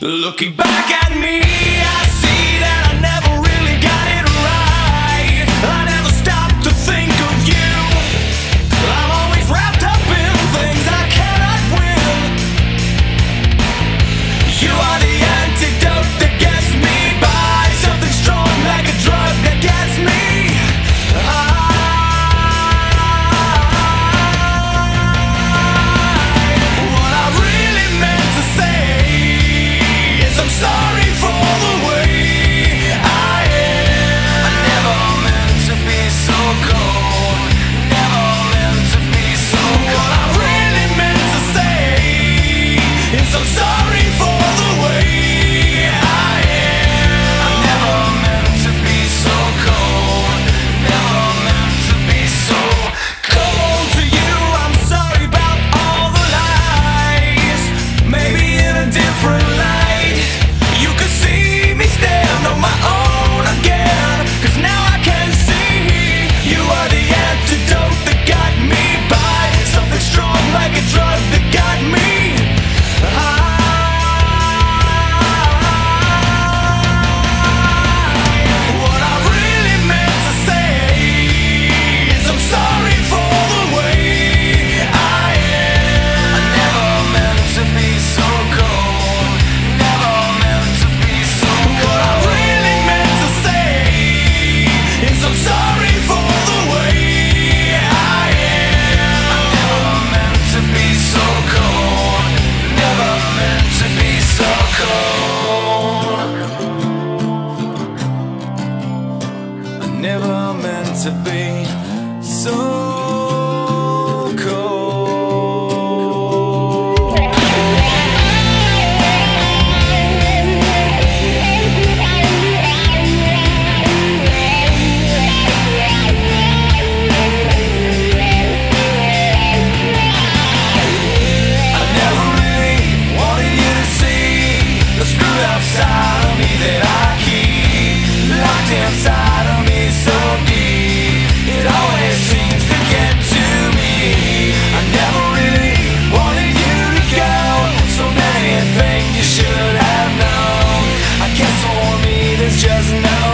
Looking back at me. I'm sorry. never meant to be. So just know